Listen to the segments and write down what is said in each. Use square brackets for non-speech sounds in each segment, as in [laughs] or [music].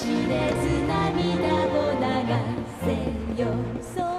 知れず涙を流せよ。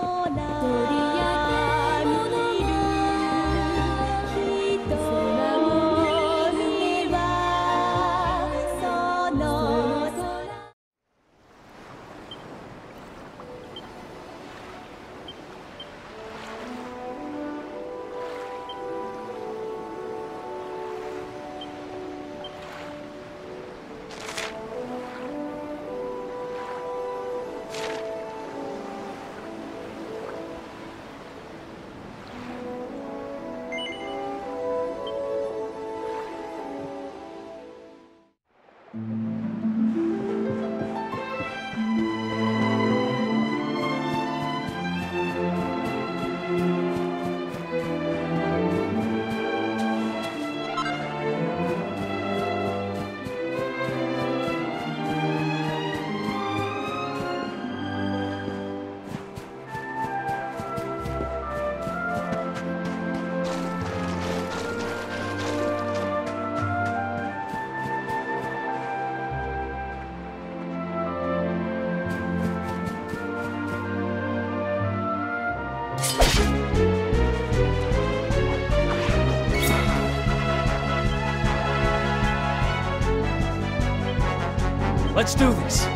Let's do this.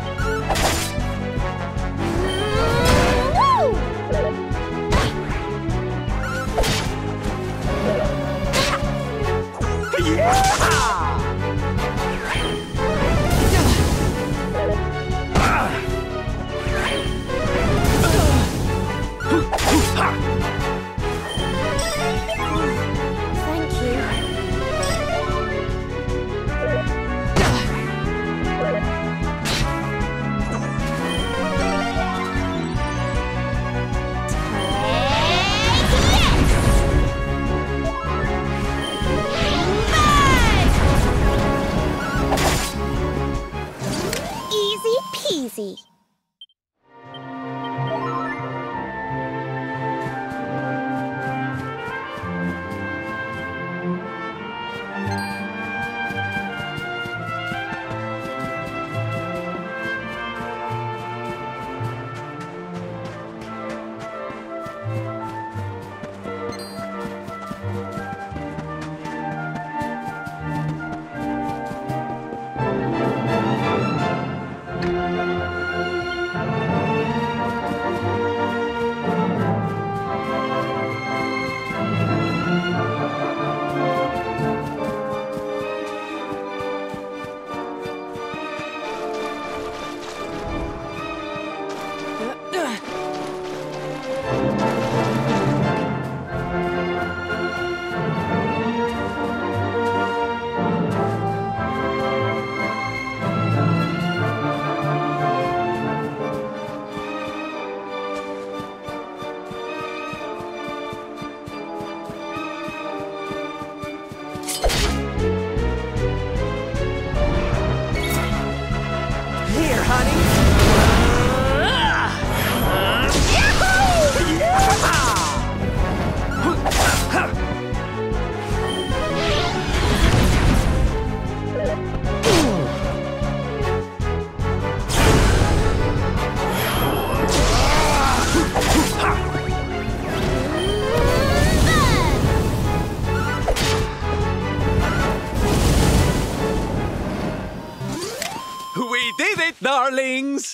Darlings!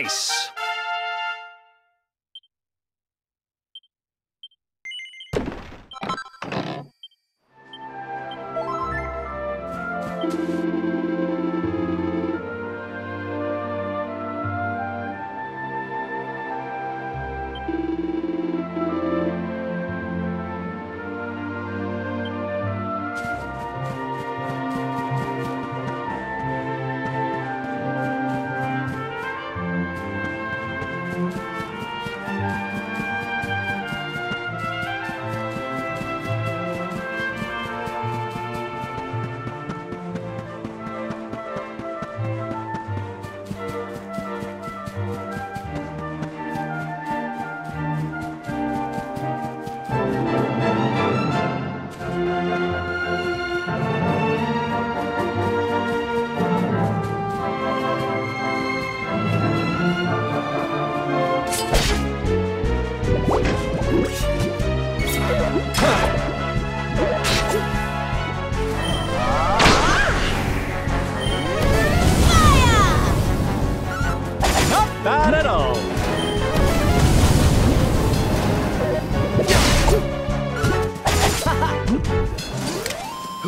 Nice!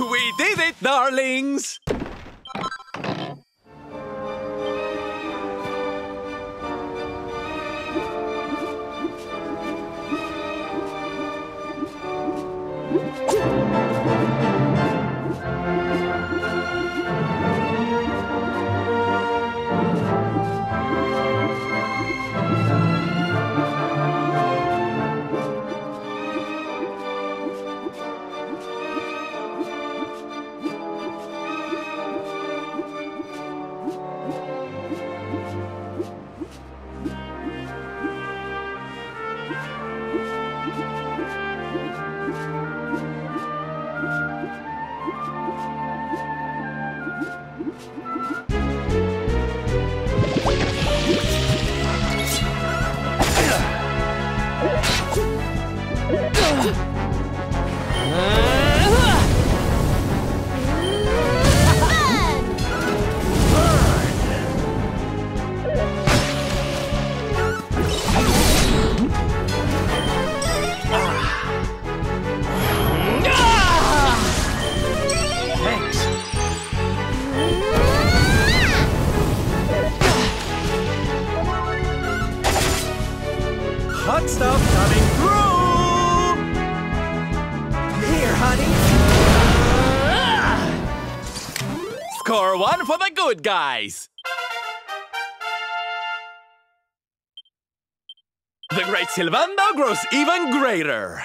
We did it, darlings! Good guys. The great Sylvando grows even greater.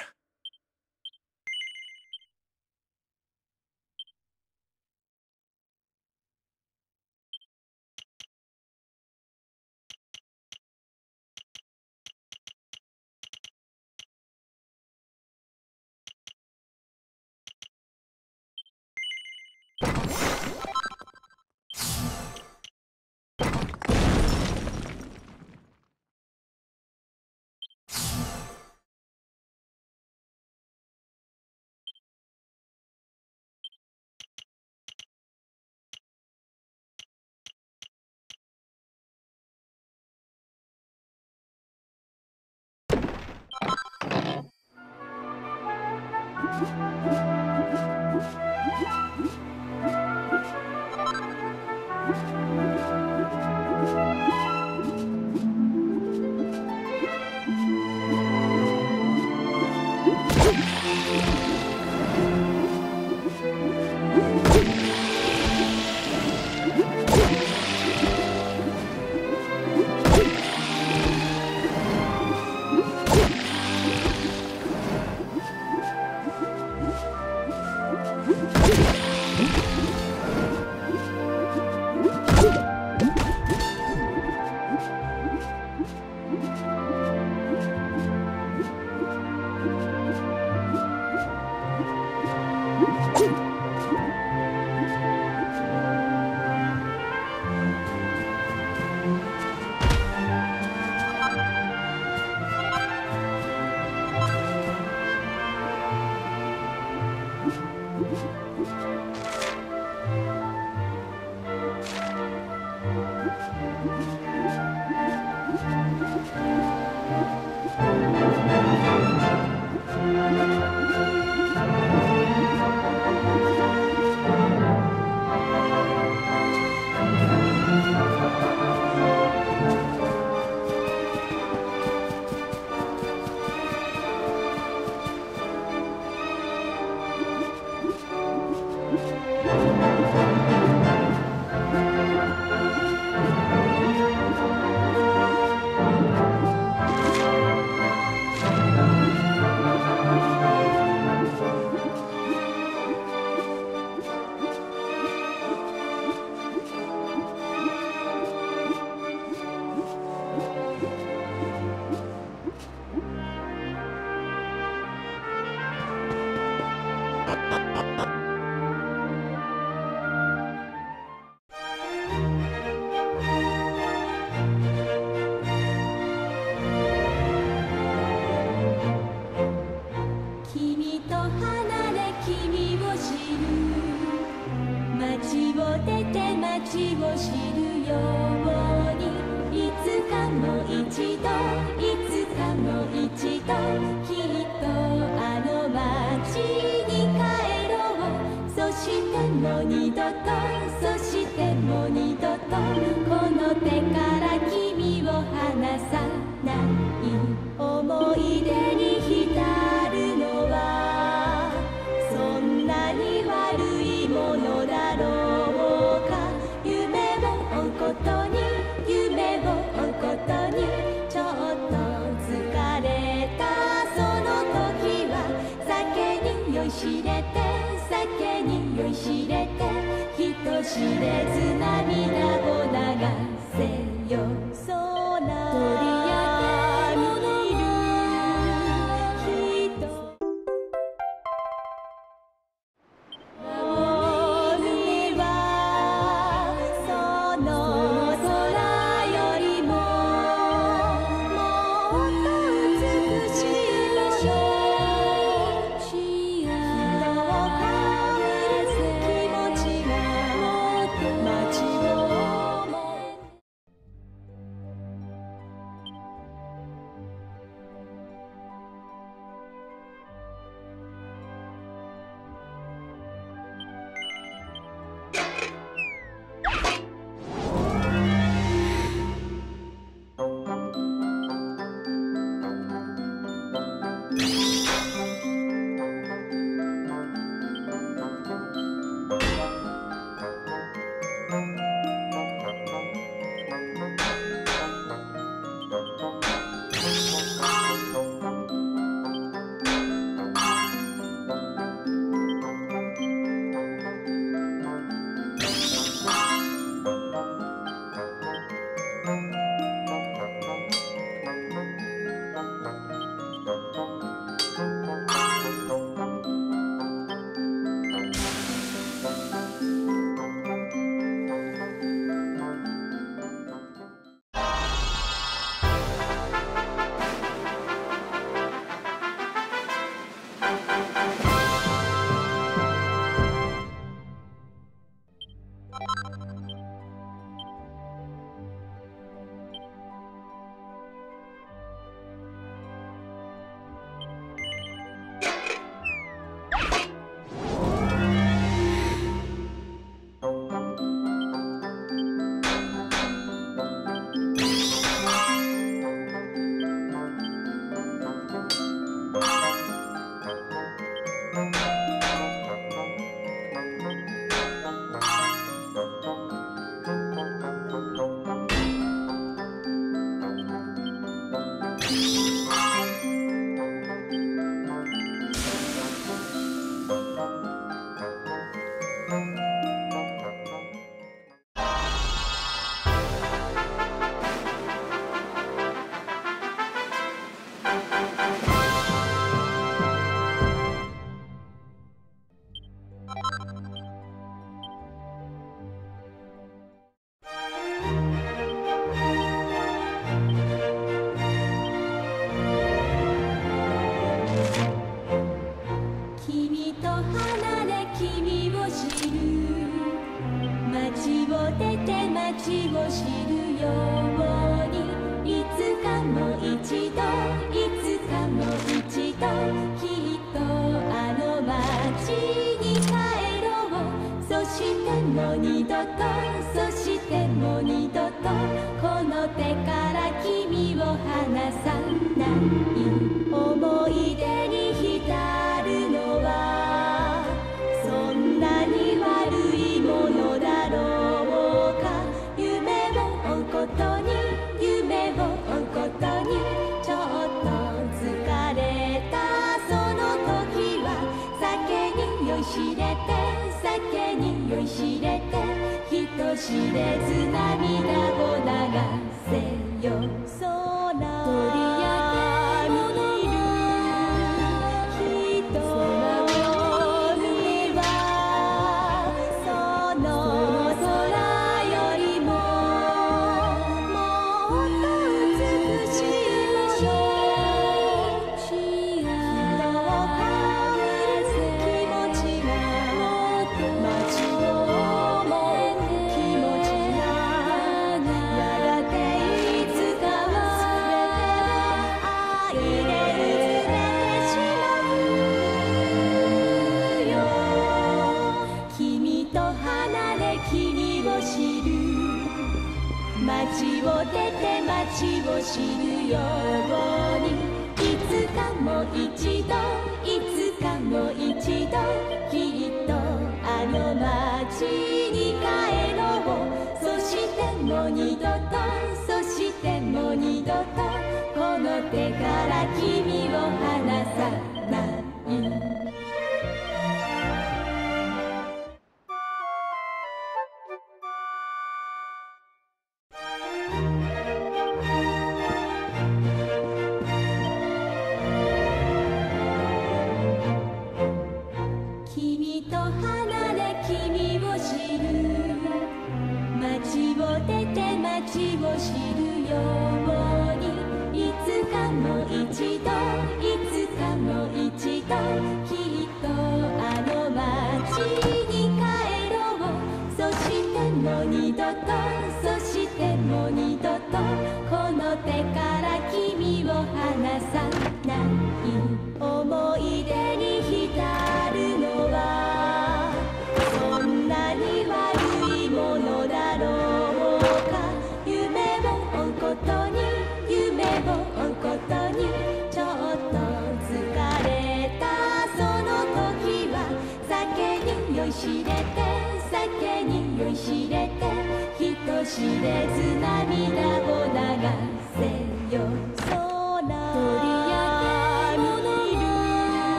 しれず涙を流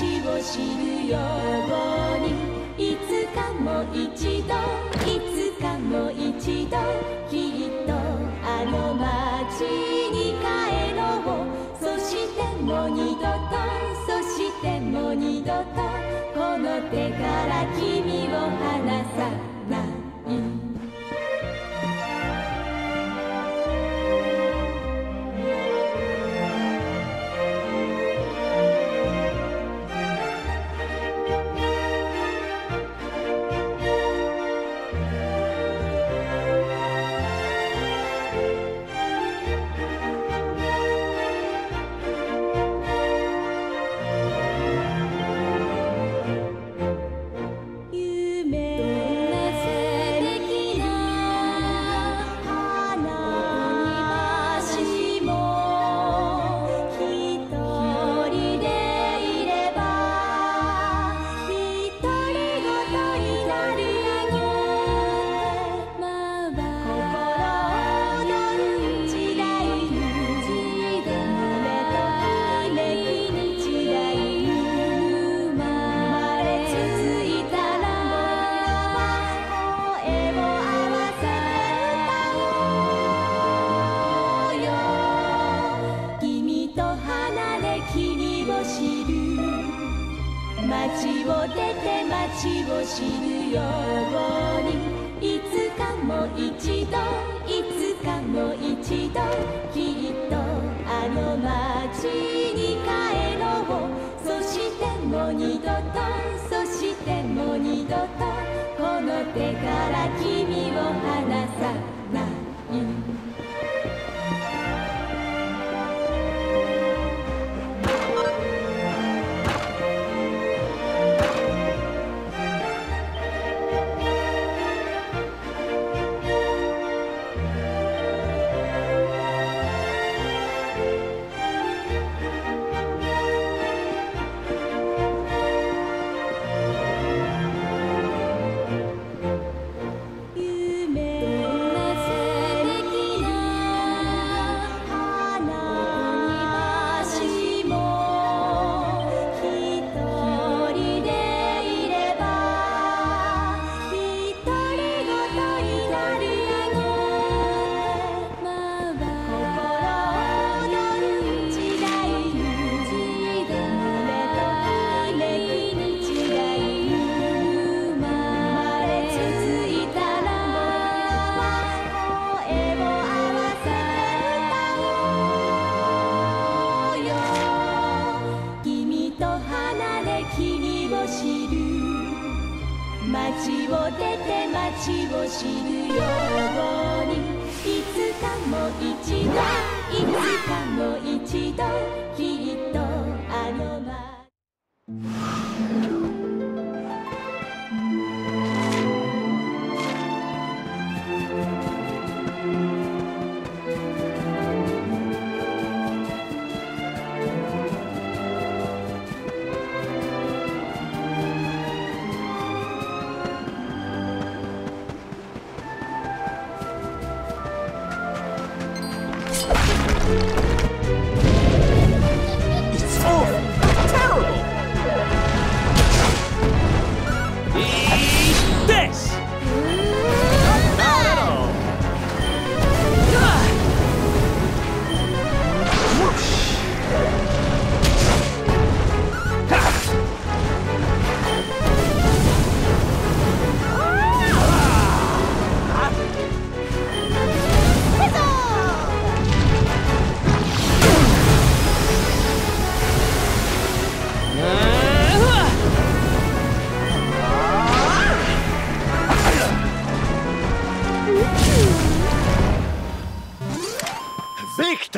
私を知るようにいつかも一度いつかも一度きっとあの街に帰ろう。そしてもう二度とそしてもう二度とこの手から君を離さ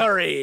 victory!「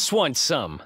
else wants some?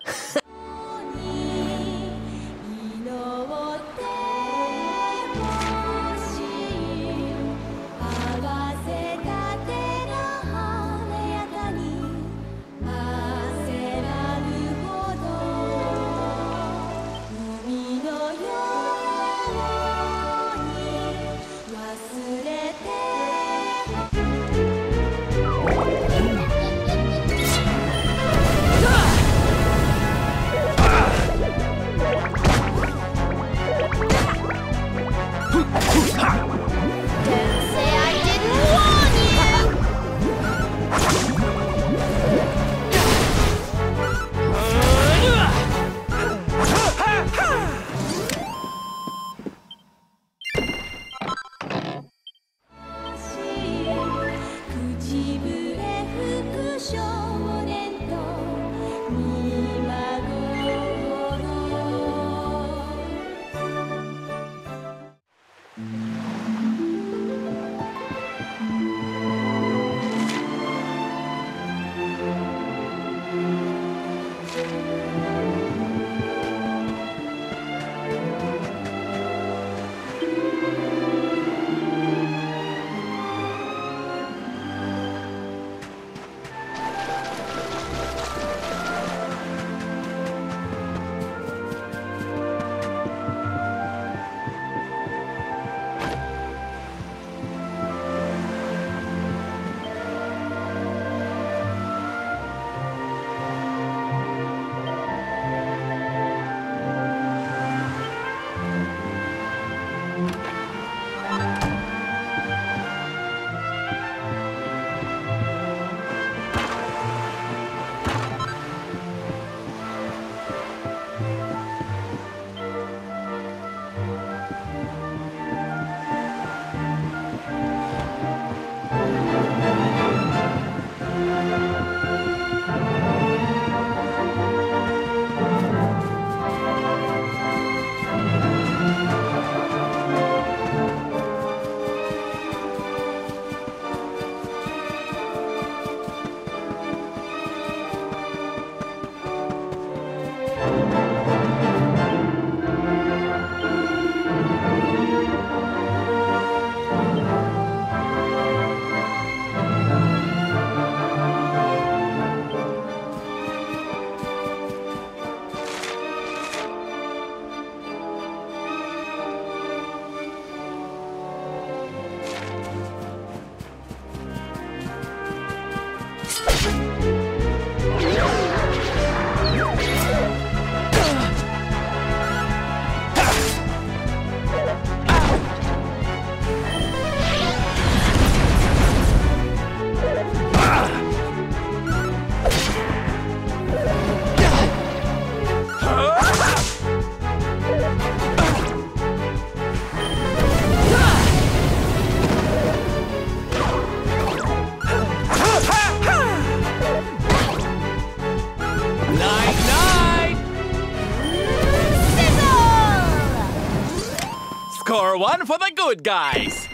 Good guys.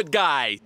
Good guy!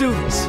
Let's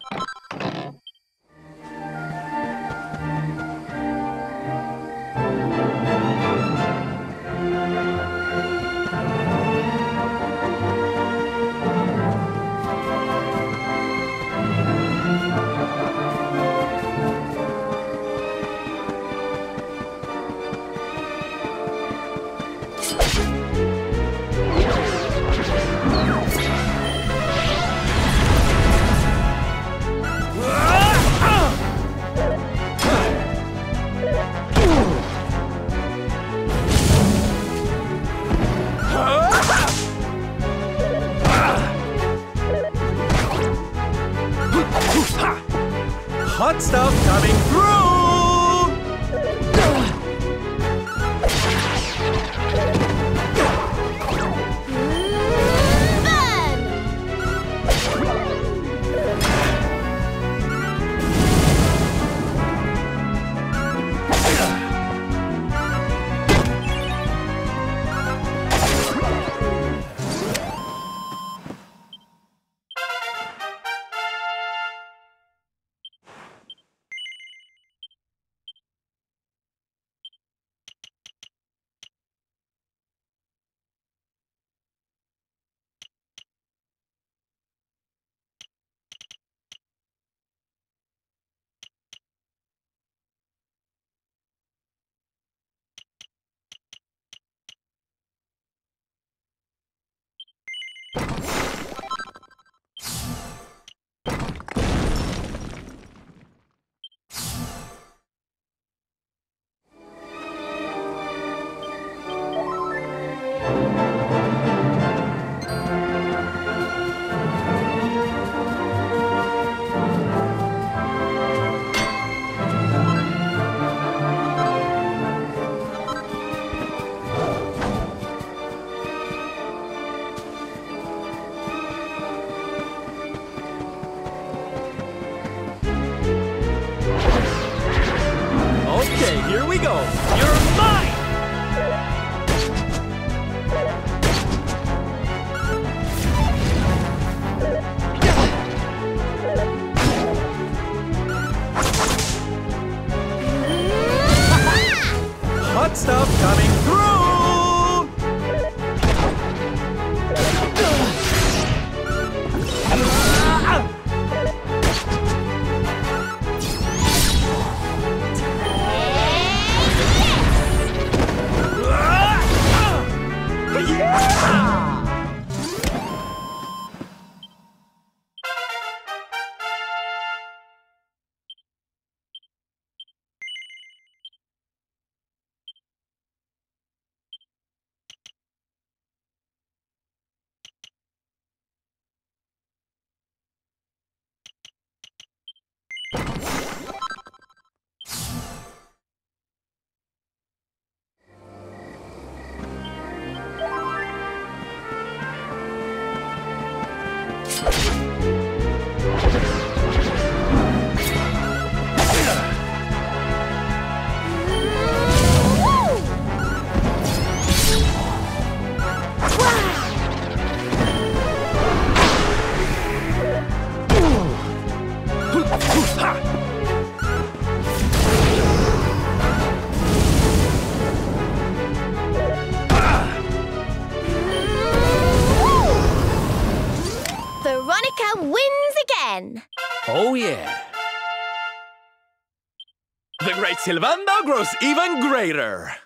Great grows even greater.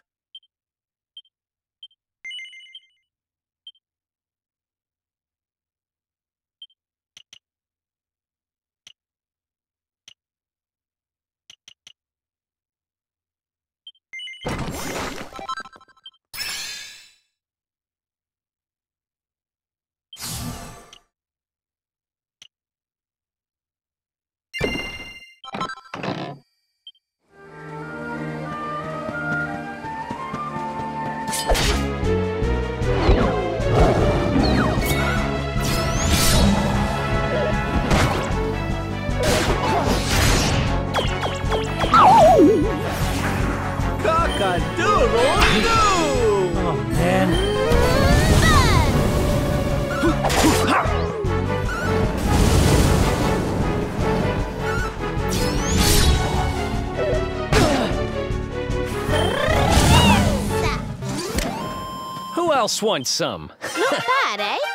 Else wants some? Not bad, eh?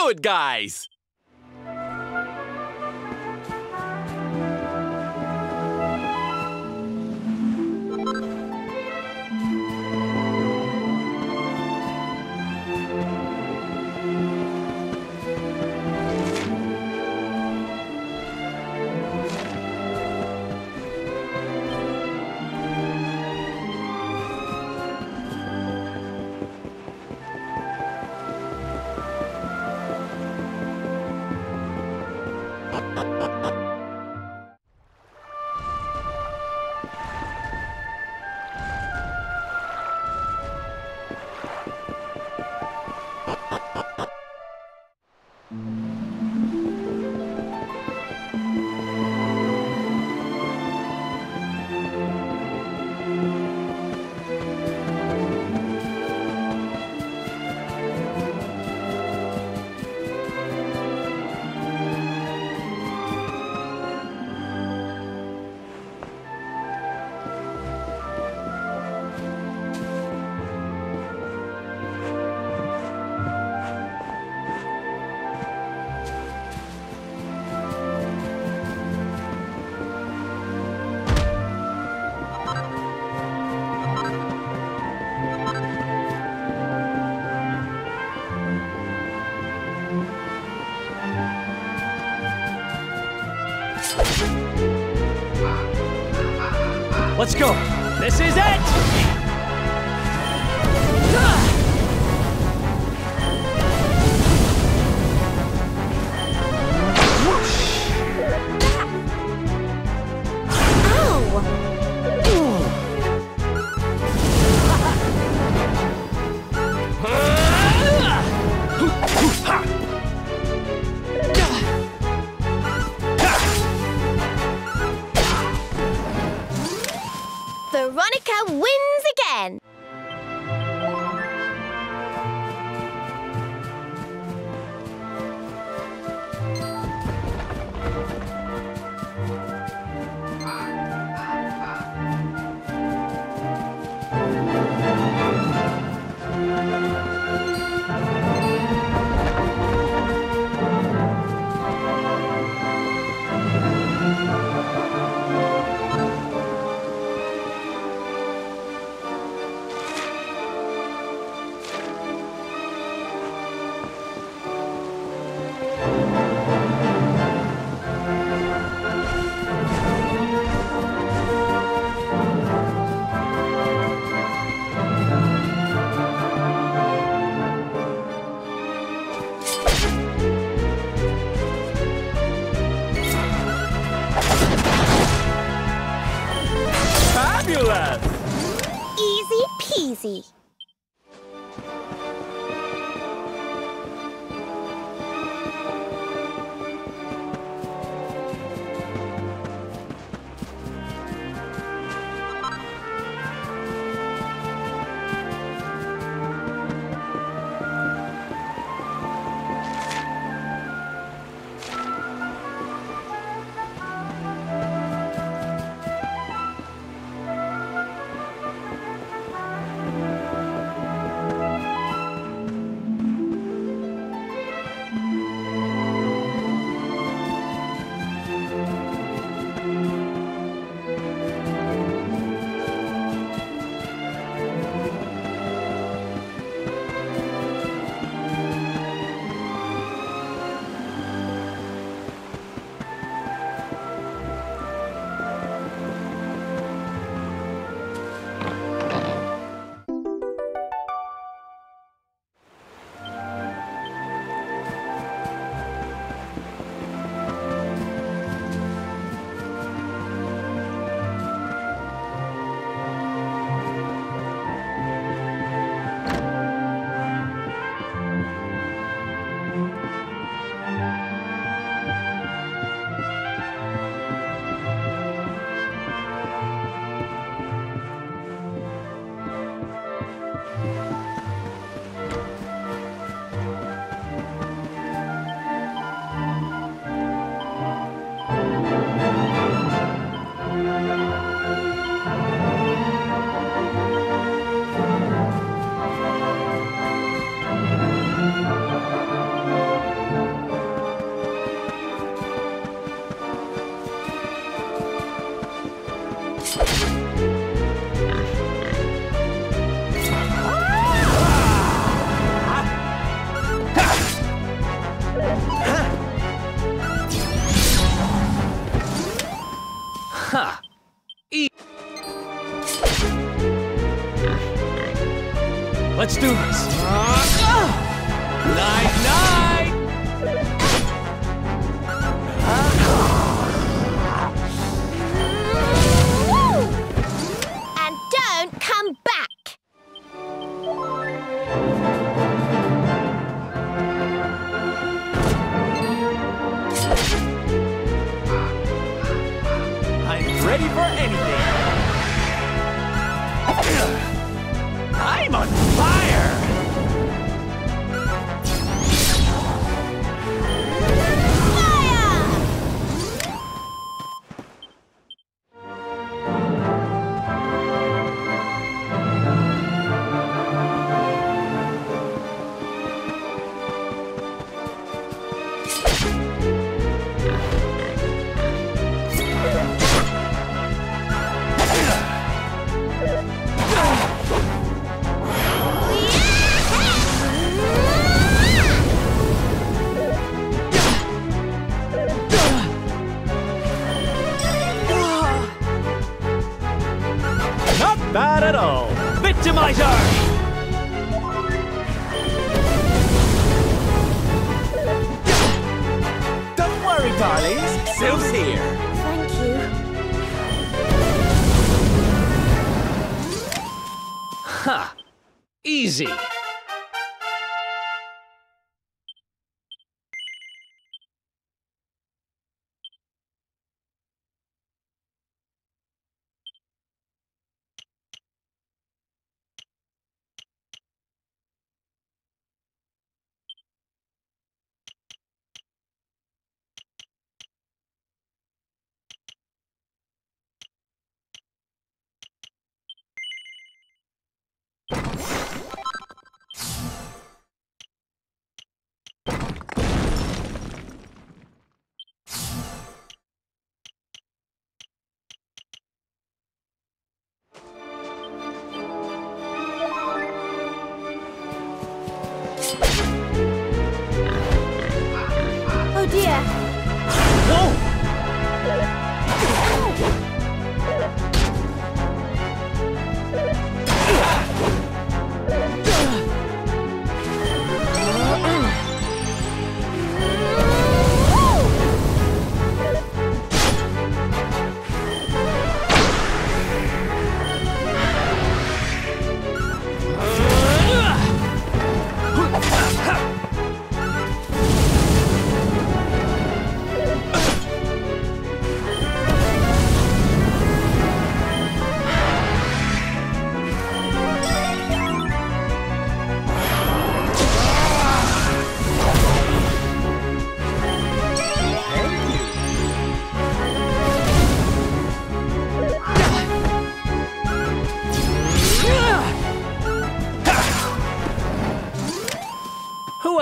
Good guys.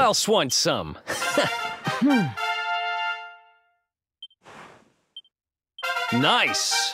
Else wants some? [laughs] Hmm. nice.